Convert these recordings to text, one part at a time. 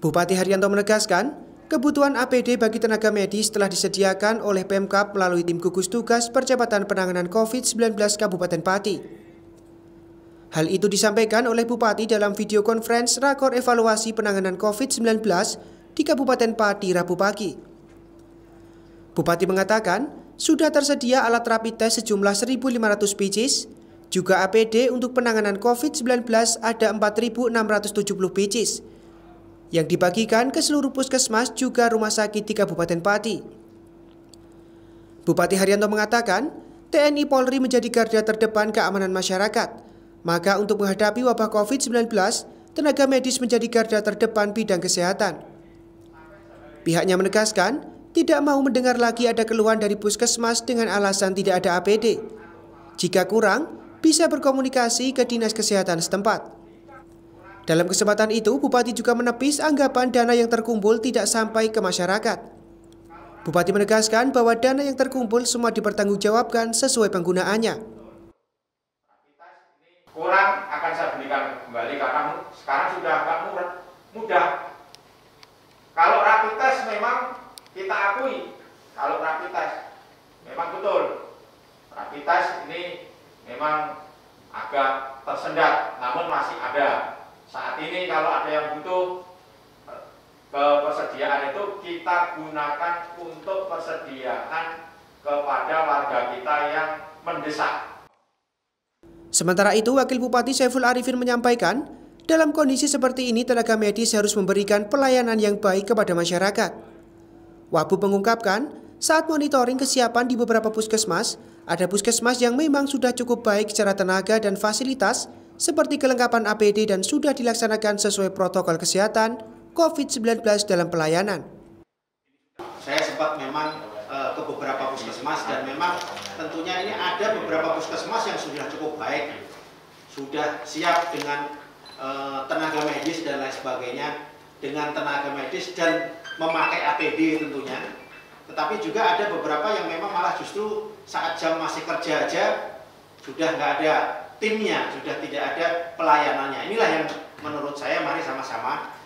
Bupati Haryanto menegaskan, kebutuhan APD bagi tenaga medis telah disediakan oleh Pemkap melalui tim gugus tugas percepatan penanganan COVID-19 Kabupaten Pati. Hal itu disampaikan oleh Bupati dalam video conference rakor evaluasi penanganan COVID-19 di Kabupaten Pati Rabu pagi. Bupati mengatakan, sudah tersedia alat rapid test sejumlah 1.500 pcs, juga APD untuk penanganan COVID-19 ada 4.670 pcs, yang dibagikan ke seluruh puskesmas juga rumah sakit di Kabupaten Pati. Bupati Haryanto mengatakan, TNI Polri menjadi garda terdepan keamanan masyarakat. Maka untuk menghadapi wabah COVID-19, tenaga medis menjadi garda terdepan bidang kesehatan. Pihaknya menegaskan, tidak mau mendengar lagi ada keluhan dari puskesmas dengan alasan tidak ada APD. Jika kurang, bisa berkomunikasi ke Dinas Kesehatan setempat. Dalam kesempatan itu, Bupati juga menepis anggapan dana yang terkumpul tidak sampai ke masyarakat. Bupati menegaskan bahwa dana yang terkumpul semua dipertanggungjawabkan sesuai penggunaannya. Kurang akan saya berikan kembali karena sekarang sudah agak mudah. Kalau rapid test memang kita akui, kalau rapid test memang betul. Rapid test ini memang agak tersendat, namun masih ada saat ini kalau ada yang butuh eh, kepersediaan itu kita gunakan untuk persediaan kepada warga kita yang mendesak. Sementara itu, Wakil Bupati Saiful Arifin menyampaikan, dalam kondisi seperti ini tenaga medis harus memberikan pelayanan yang baik kepada masyarakat. Wabu mengungkapkan, saat monitoring kesiapan di beberapa puskesmas, ada puskesmas yang memang sudah cukup baik secara tenaga dan fasilitas, seperti kelengkapan APD dan sudah dilaksanakan sesuai protokol kesehatan COVID-19 dalam pelayanan. Saya sempat memang uh, ke beberapa puskesmas dan memang tentunya ini ada beberapa puskesmas yang sudah cukup baik, sudah siap dengan uh, tenaga medis dan lain sebagainya, dengan tenaga medis dan memakai APD tentunya. Tetapi juga ada beberapa yang memang malah justru saat jam masih kerja aja sudah nggak ada timnya, sudah tidak ada pelayanannya. Inilah yang menurut saya mari sama-sama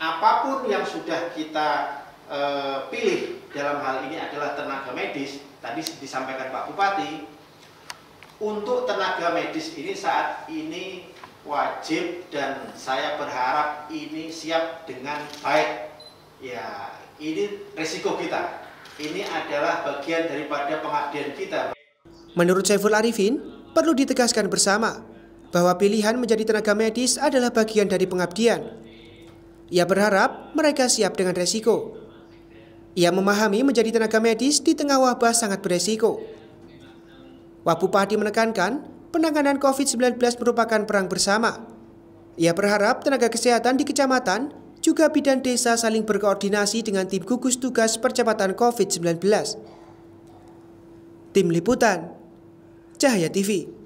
apa pun yang sudah kita e, pilih dalam hal ini adalah tenaga medis. Tadi disampaikan Pak Bupati, untuk tenaga medis ini saat ini wajib dan saya berharap ini siap dengan baik. Ya, ini risiko kita. Ini adalah bagian daripada pengabdian kita. Menurut Saiful Arifin, perlu ditegaskan bersama bahwa pilihan menjadi tenaga medis adalah bagian dari pengabdian. Ia berharap mereka siap dengan resiko. Ia memahami menjadi tenaga medis di tengah wabah sangat beresiko. Wabupati menekankan penanganan COVID-19 merupakan perang bersama. Ia berharap tenaga kesehatan di kecamatan juga bidan desa saling berkoordinasi dengan tim gugus tugas percepatan COVID-19. Tim Liputan Cahaya TV